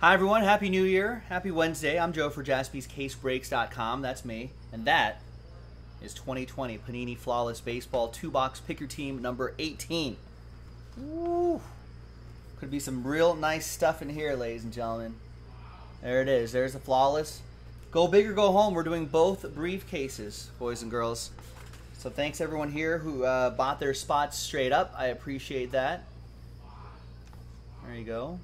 Hi, everyone. Happy New Year. Happy Wednesday. I'm Joe for jaspyscasebreaks.com. That's me. And that is 2020 Panini Flawless Baseball 2 box pick your team number 18. Woo. Could be some real nice stuff in here, ladies and gentlemen. There it is. There's the Flawless. Go big or go home. We're doing both briefcases, boys and girls. So thanks everyone here who uh, bought their spots straight up. I appreciate that. There you go.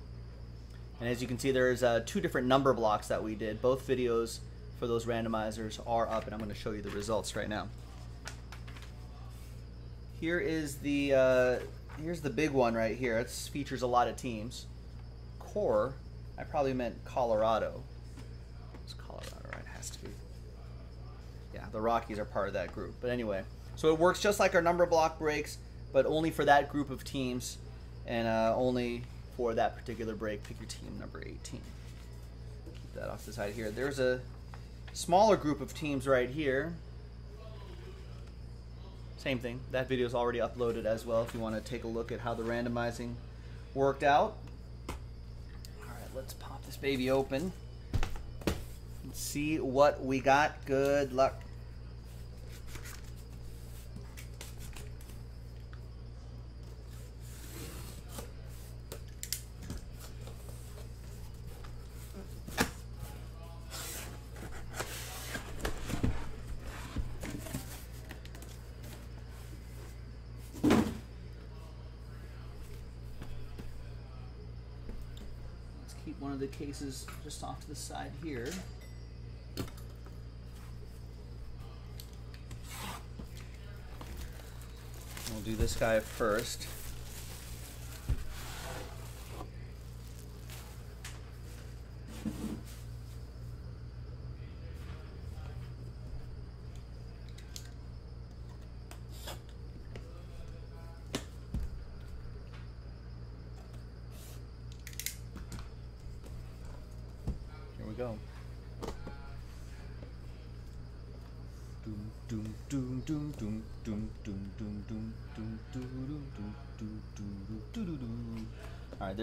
And as you can see, there's uh, two different number blocks that we did. Both videos for those randomizers are up, and I'm going to show you the results right now. Here is the uh, here's the big one right here. It features a lot of teams. Core, I probably meant Colorado. It's Colorado, right? It has to be. Yeah, the Rockies are part of that group. But anyway, so it works just like our number block breaks, but only for that group of teams, and uh, only for that particular break, pick your team number 18. Keep that off the side here. There's a smaller group of teams right here. Same thing. That video is already uploaded as well if you want to take a look at how the randomizing worked out. All right, let's pop this baby open and see what we got. Good luck. Cases just off to the side here. We'll do this guy first.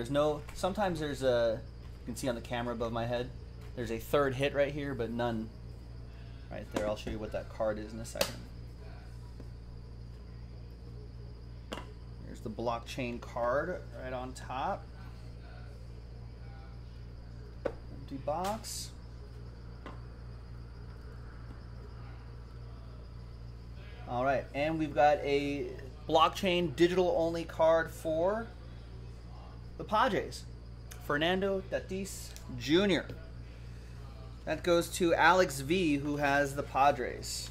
There's no. Sometimes there's a. You can see on the camera above my head. There's a third hit right here, but none right there. I'll show you what that card is in a second. Here's the blockchain card right on top. Empty box. All right, and we've got a blockchain digital only card for the Padres. Fernando Tatis Jr. That goes to Alex V, who has the Padres.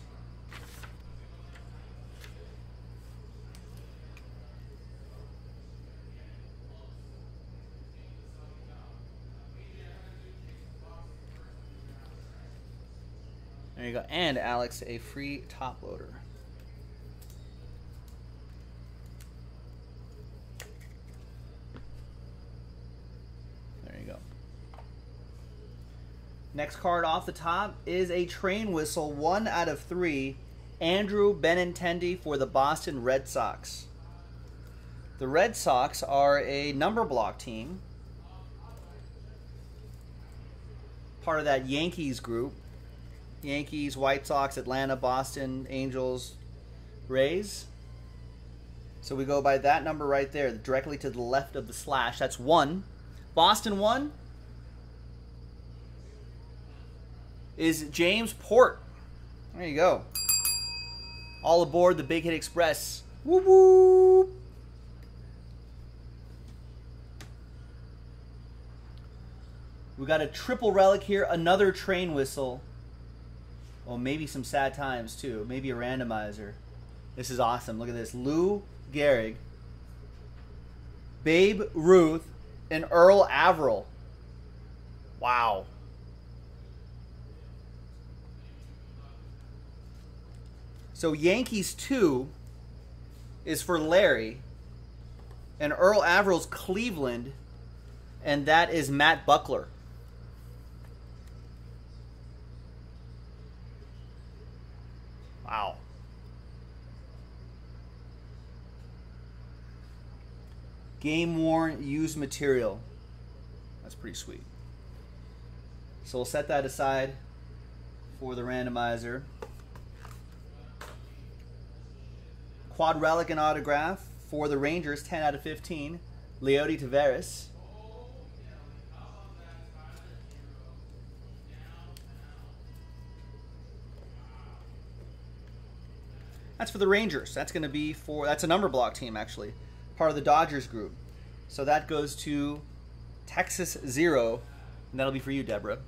There you go. And Alex, a free top loader. There you go. Next card off the top is a train whistle, one out of three. Andrew Benintendi for the Boston Red Sox. The Red Sox are a number block team, part of that Yankees group. Yankees, White Sox, Atlanta, Boston, Angels, Rays. So we go by that number right there, directly to the left of the slash. That's one. Boston one is James Port. There you go. All aboard the Big Hit Express. We got a triple relic here, another train whistle. Well, maybe some sad times too. Maybe a randomizer. This is awesome. Look at this. Lou Gehrig, Babe Ruth, and Earl Averill. Wow. So Yankees 2 is for Larry, and Earl Averill's Cleveland, and that is Matt Buckler. Wow. Game worn used material. That's pretty sweet. So we'll set that aside for the randomizer. Quad relic and autograph for the Rangers, 10 out of 15. Leody Taveras. That's for the Rangers. That's going to be for that's a number block team actually, part of the Dodgers group. So that goes to Texas Zero, and that'll be for you, Deborah.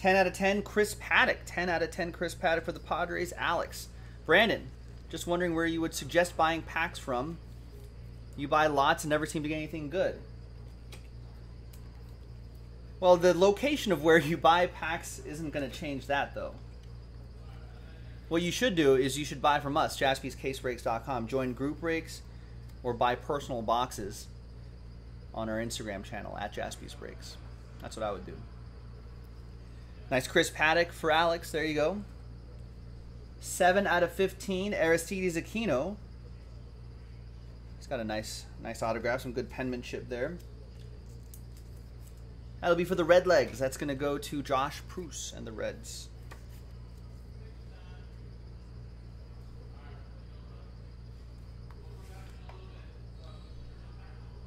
Ten out of ten, Chris Paddack. Ten out of ten, Chris Paddack for the Padres. Alex, Brandon, just wondering where you would suggest buying packs from. You buy lots and never seem to get anything good. Well, the location of where you buy packs isn't going to change that, though. What you should do is you should buy from us, jaspyscasebreaks.com. Join group breaks or buy personal boxes on our Instagram channel at jaspysbreaks. That's what I would do. Nice Chris Paddack for Alex. There you go. 7 out of 15, Aristides Aquino. He's got a nice nice autograph, some good penmanship there. That'll be for the Red Legs. That's going to go to Josh Pruce and the Reds.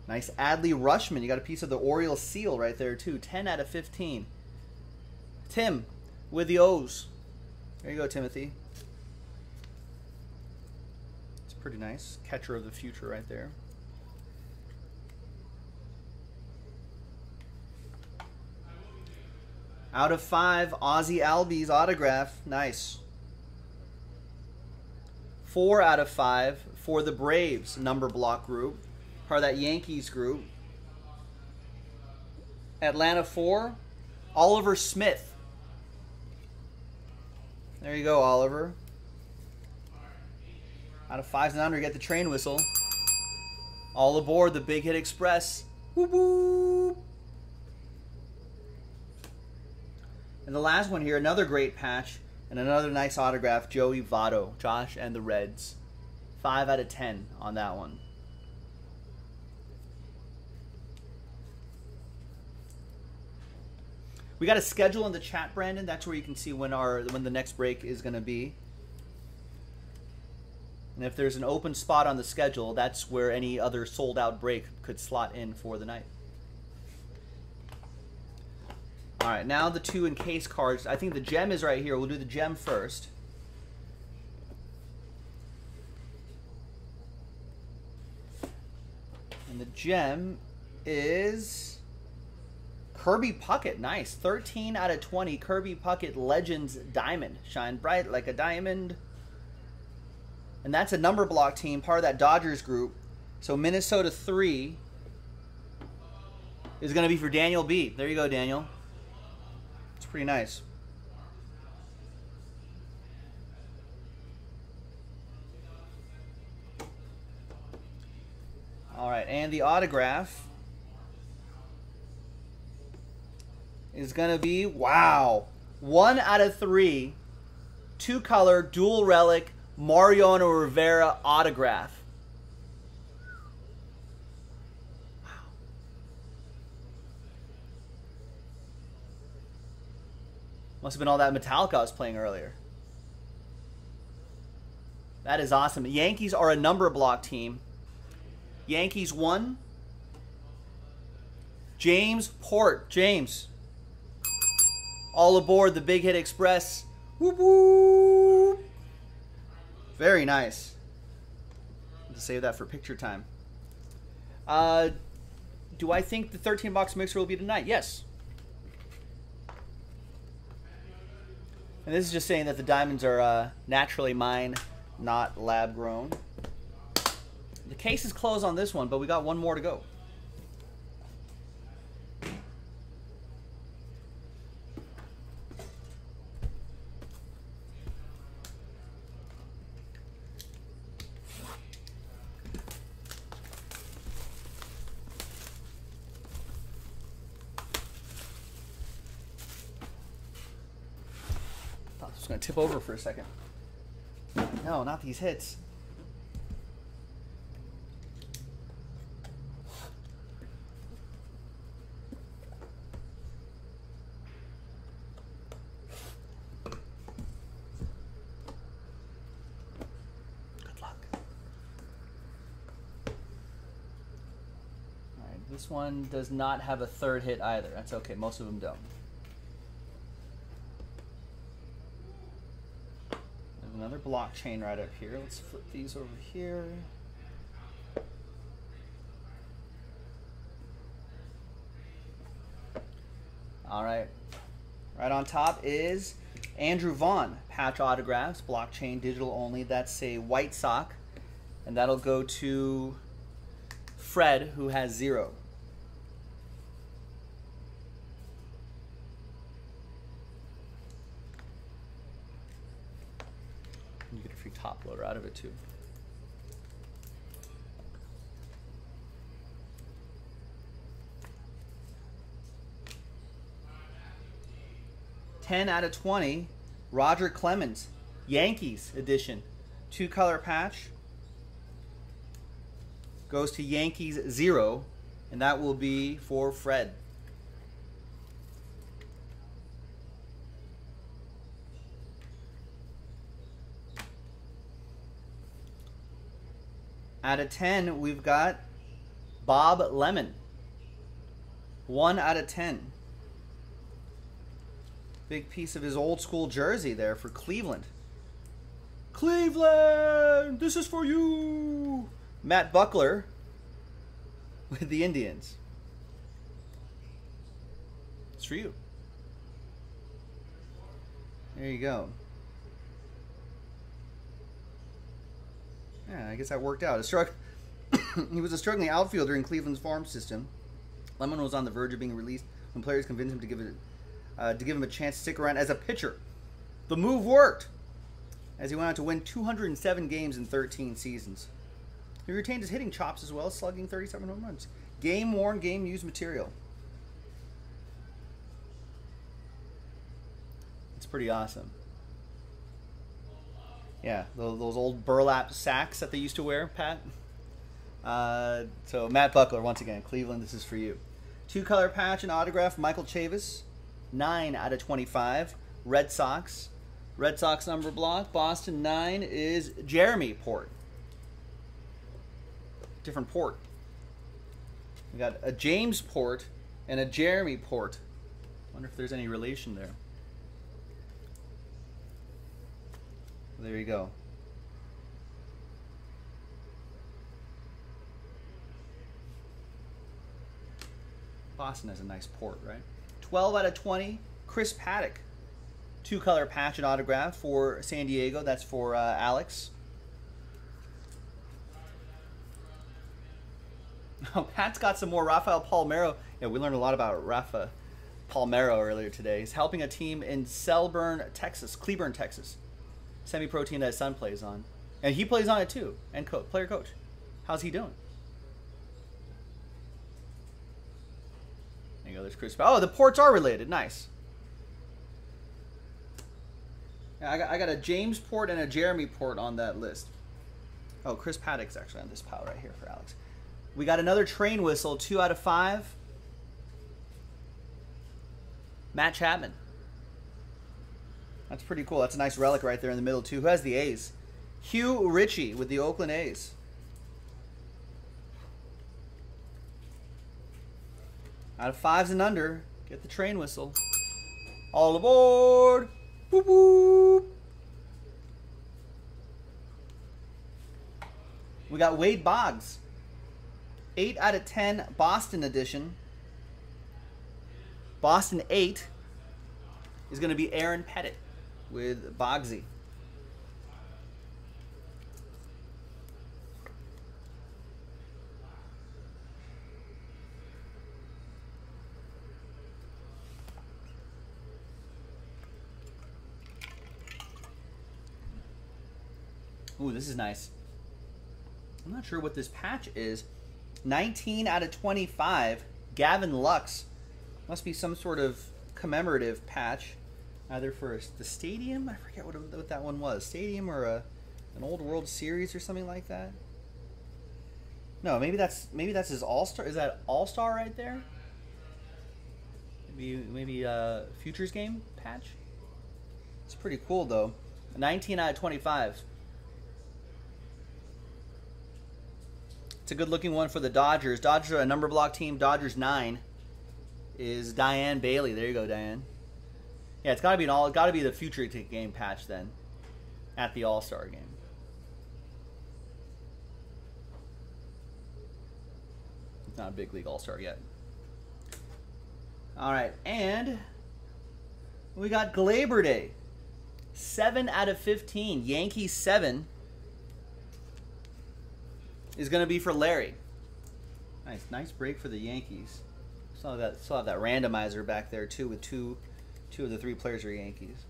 Nice Adley Rutschman. You got a piece of the Orioles seal right there, too. 10 out of 15. Tim with the O's. There you go, Timothy. It's pretty nice. Catcher of the future right there. Out of five, Ozzie Albies autograph. Nice. Four out of five for the Braves number block group. Part of that Yankees group. Atlanta four, Oliver Smith. There you go, Oliver. Out of fives and under, get the train whistle. All aboard the Big Hit Express. Whoop whoop. And the last one here, another great patch and another nice autograph, Joey Votto, Josh and the Reds. 5 out of 10 on that one. We got a schedule in the chat, Brandon. That's where you can see when our when the next break is going to be. And if there's an open spot on the schedule, that's where any other sold out break could slot in for the night. All right, now the two encased cards. I think the gem is right here. We'll do the gem first. And the gem is Kirby Puckett. Nice. 13 out of 20. Kirby Puckett Legends Diamond. Shine bright like a diamond. And that's a number block team, part of that Dodgers group. So Minnesota 3 is going to be for Daniel B. There you go, Daniel. It's pretty nice. All right, and the autograph is going to be, wow, one out of three, two color, dual relic, Mariano Rivera autograph. Wow. Must have been all that Metallica I was playing earlier. That is awesome. Yankees are a number block team. Yankees won. James Port. James. All aboard the Big Hit Express. Whoop whoop. Very nice. To save that for picture time. Uh, do I think the 13 box mixer will be tonight? Yes. And this is just saying that the diamonds are uh, naturally mine, not lab grown. The case is closed on this one, but we got one more to go. tip over for a second. No, not these hits. Good luck. All right, this one does not have a third hit either. That's okay. Most of them don't. Blockchain right up here. Let's flip these over here. All right. Right on top is Andrew Vaughn, patch autographs, blockchain digital only. That's a white sock. And that'll go to Fred, who has zero. You get a free top loader out of it too. Ten out of twenty. Roger Clemens, Yankees edition, two color patch. Goes to Yankees zero, and that will be for Fred. Out of 10, we've got Bob Lemon. 1 out of 10. Big piece of his old school jersey there for Cleveland. Cleveland, this is for you. Matt Buckler with the Indians. It's for you. There you go. Yeah, I guess that worked out. He was a struggling outfielder in Cleveland's farm system. Lemon was on the verge of being released when players convinced him to give it uh, to give him a chance to stick around as a pitcher. The move worked, as he went on to win 207 games in 13 seasons. He retained his hitting chops as well, slugging 37 home runs. Game worn, game used material. It's pretty awesome. Yeah, those, old burlap sacks that they used to wear, Pat. Uh, so Matt Buckler, once again, Cleveland, this is for you. Two color patch and autograph, Michael Chavis. 9 out of 25. Red Sox. Red Sox number block. Boston 9 is Jeremy Port. Different port. We got a James Port and a Jeremy Port. Wonder if there's any relation there. There you go. Boston has a nice port, right? 12 out of 20, Chris Paddack. Two color patch and autograph for San Diego. That's for uh, Alex. Oh, Pat's got some more Rafael Palmeiro. Yeah, we learned a lot about Rafa Palmeiro earlier today. He's helping a team in Selburn, Texas, Cleburne, Texas. Semi-pro team that his son plays on. And he plays on it too, and co player coach. How's he doing? There you go. There's Chris. Oh, the ports are related. Nice. I got, I got a James port and a Jeremy port on that list. Oh, Chris Paddack's actually on this pile right here for Alex. We got another train whistle, two out of five. Matt Chapman. That's pretty cool. That's a nice relic right there in the middle, too. Who has the A's? Hugh Ritchie with the Oakland A's. Out of fives and under, get the train whistle. All aboard! Boop boop! We got Wade Boggs. 8 out of 10 Boston edition. Boston 8 is going to be Aaron Pettit with Boggsy. Ooh, this is nice. I'm not sure what this patch is. 19 out of 25. Gavin Lux. Must be some sort of commemorative patch. Either for the stadium, I forget what, what that one was. Stadium or a, an old World Series or something like that. No, maybe that's maybe that's his All Star. Is that All Star right there? Maybe maybe a futures game patch. It's pretty cool though. 19 out of 25. It's a good looking one for the Dodgers. Dodgers a number block team. Dodgers nine is Diane Bailey. There you go, Diane. Yeah, it's got to be an all. Got to be the future game patch then, at the All Star game. It's not a big league All Star yet. All right, and we got Gleyber Day. Seven out of fifteen. Yankees seven is going to be for Larry. Nice, nice break for the Yankees. Still have that, still have that randomizer back there too, with two, two of the three players are Yankees.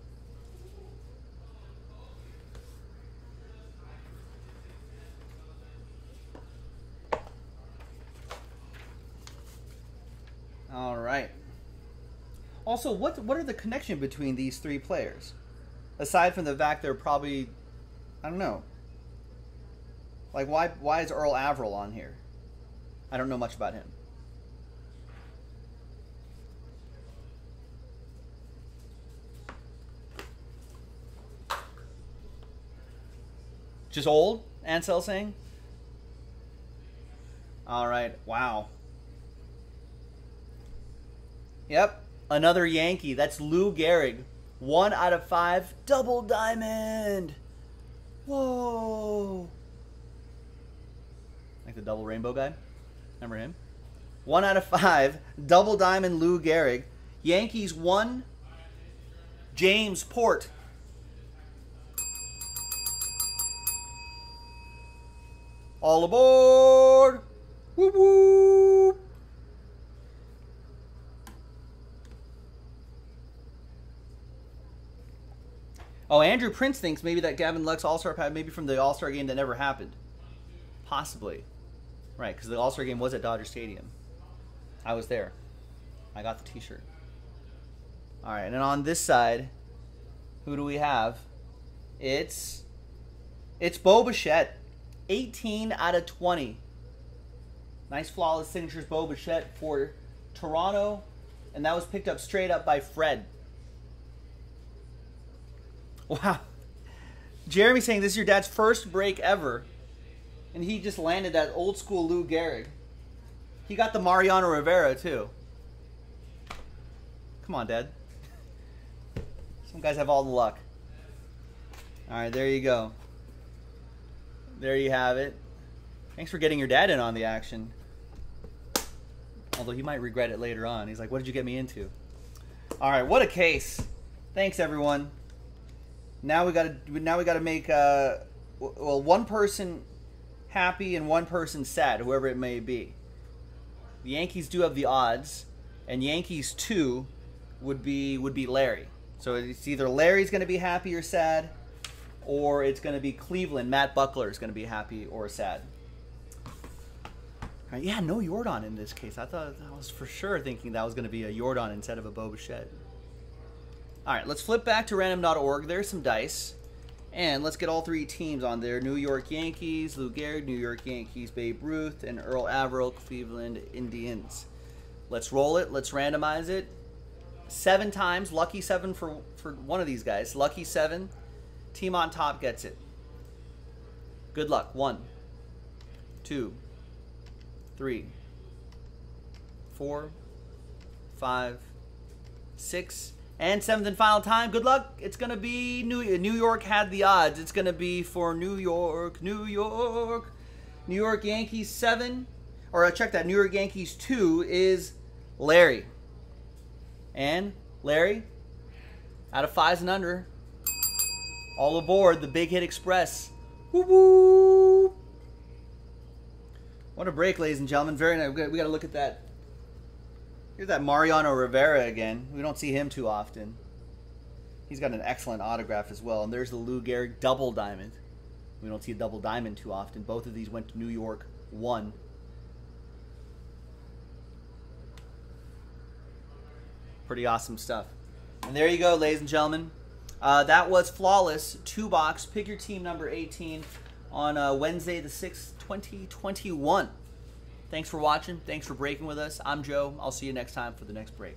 All right. Also, what what are the connection between these three players? Aside from the fact they're probably, I don't know, like, why why is Earl Averill on here? I don't know much about him. Just old, Ansel saying? All right, wow. Yep, another Yankee. That's Lou Gehrig. One out of five, double diamond. Whoa. Like the double rainbow guy. Remember him? One out of five. Double diamond Lou Gehrig. Yankees one. James Port. All aboard! Whoop! Oh, Andrew Prince thinks maybe that Gavin Lux All Star pad maybe from the All Star game that never happened. Possibly. Right, because the All Star game was at Dodger Stadium. I was there. I got the t shirt. All right, and on this side, who do we have? It's it's Bo Bichette. 18 out of 20. Nice flawless signatures, Bo Bichette for Toronto, and that was picked up straight up by Fred. Wow. Jeremy saying this is your dad's first break ever and he just landed that old school Lou Gehrig. He got the Mariano Rivera too. Come on, Dad. Some guys have all the luck. All right, there you go. There you have it. Thanks for getting your dad in on the action. Although he might regret it later on. He's like, "What did you get me into?" All right, what a case. Thanks everyone. Now we got to now we got to make uh well one person happy and one person sad, whoever it may be. The Yankees do have the odds, and Yankees two would be would be Larry. So it's either Larry's going to be happy or sad, or it's going to be Cleveland. Matt Buckler is going to be happy or sad. Right, yeah, no Yordan in this case. I thought I was for sure thinking that was going to be a Yordan instead of a Bo Bichette. All right, let's flip back to random.org. There's some dice. And let's get all three teams on there. New York Yankees, Lou Gehrig, New York Yankees, Babe Ruth, and Earl Averill, Cleveland Indians. Let's roll it. Let's randomize it. Seven times. Lucky seven for, for one of these guys. Lucky seven. Team on top gets it. Good luck. One, two, three, four, five, six, and seventh and final time, good luck. It's going to be New, New York had the odds. It's going to be for New York, New York. New York Yankees 7, or uh, check that, New York Yankees 2 is Larry. And Larry, out of fives and under, all aboard the Big Hit Express. Woo woo! What a break, ladies and gentlemen. Very nice. We got to look at that Here's that Mariano Rivera again. We don't see him too often. He's got an excellent autograph as well. And there's the Lou Gehrig double diamond. We don't see a double diamond too often. Both of these went to New York. One. Pretty awesome stuff. And there you go, ladies and gentlemen. Uh, that was Flawless two box. Pick your team number 18 on uh, Wednesday the 6th, 2021. Thanks for watching. Thanks for breaking with us. I'm Joe. I'll see you next time for the next break.